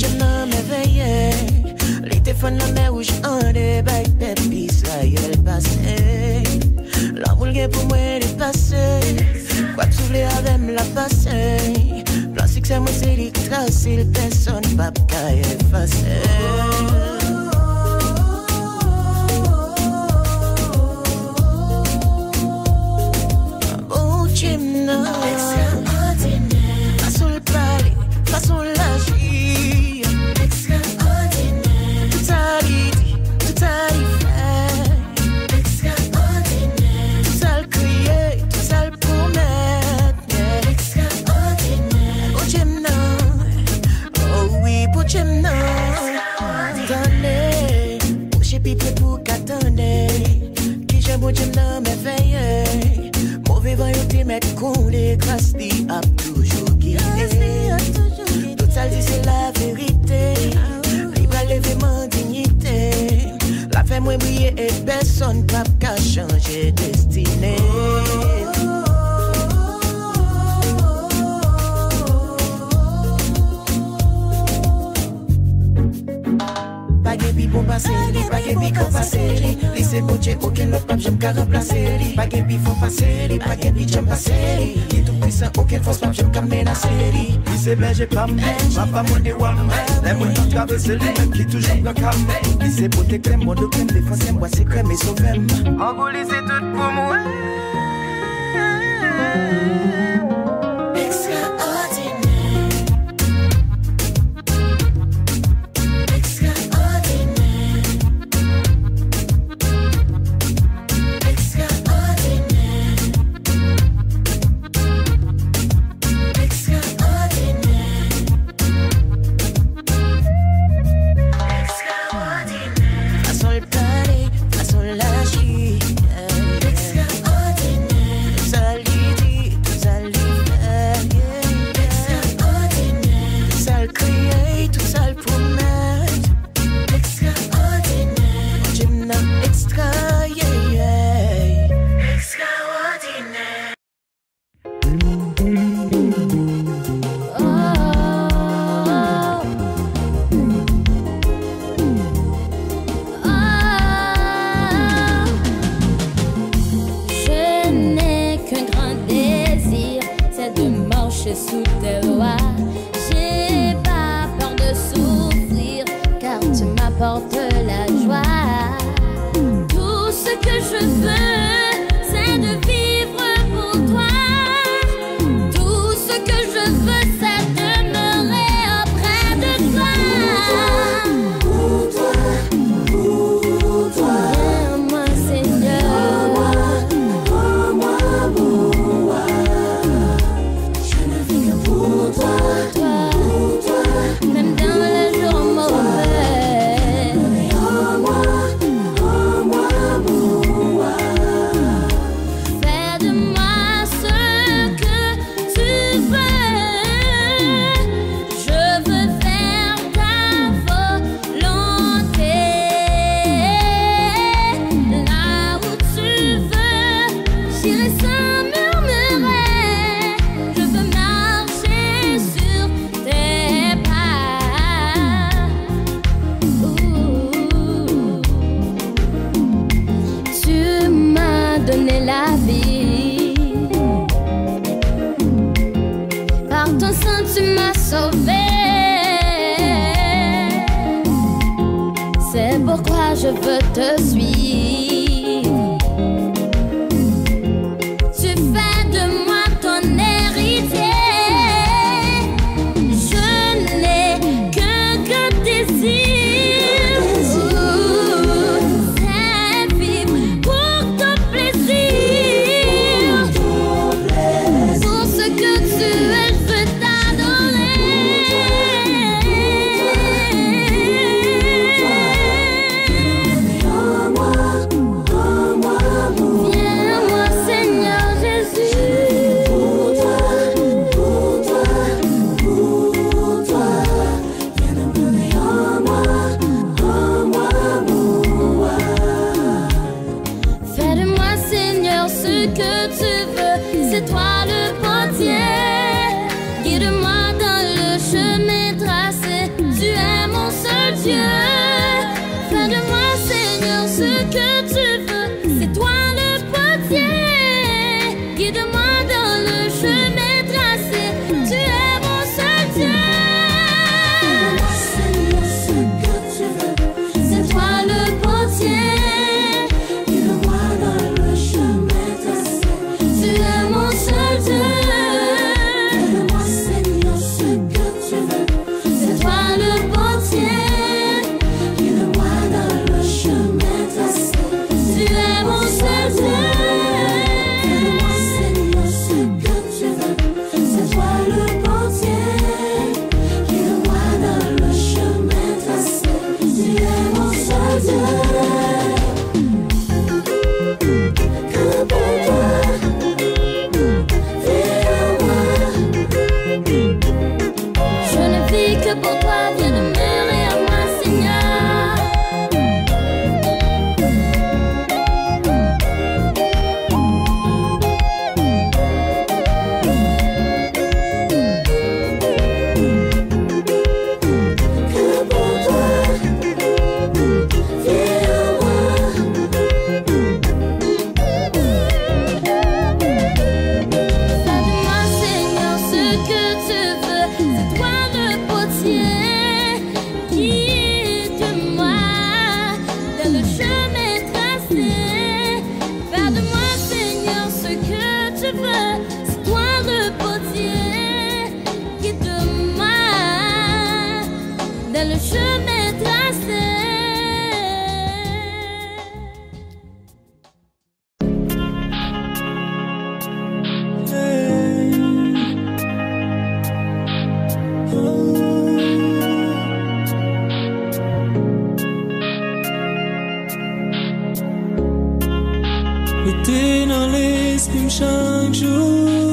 je nan me veye Li te fon nan me ou jande Bay pet pis la yel pase La moul gen pou mwen li pase Kwa k sou vle avem la pase Plastik se mwen se li trase L person pap ka efase Oh personne pas li Li se bouche, oken lot pap jem ka remplase li Pa gen pi fon pase li, pa gen pi jem pase li Ki tou pisan, oken fos pap jem ka menase li Li se belge pam, ma pa moun de wam. Le moun tan travese li men ki toujou blan kam. Li se pote krem, moun do krem, defanse mwa se krem e sovem. Mango li se tout pou mwen porte la vie. Par ton sang, tu m'as sauvé. C'est pourquoi je veux te suivre. toi. et t'es dans l'esprit chaque jour.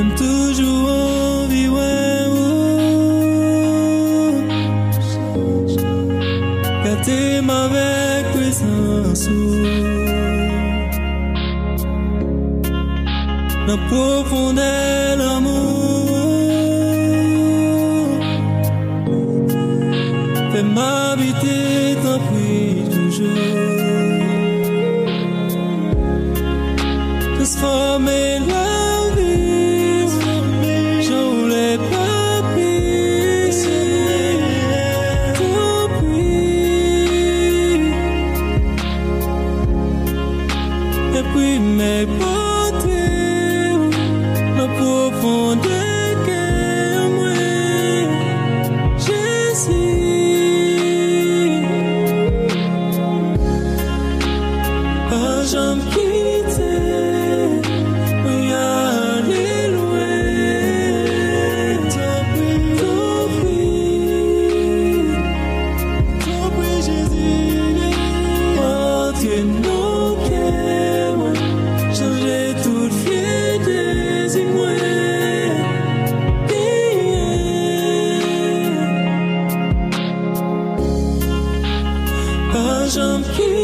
comme toujours. t'es m'avec presença la profondeur amour Fais m'habiter me some here.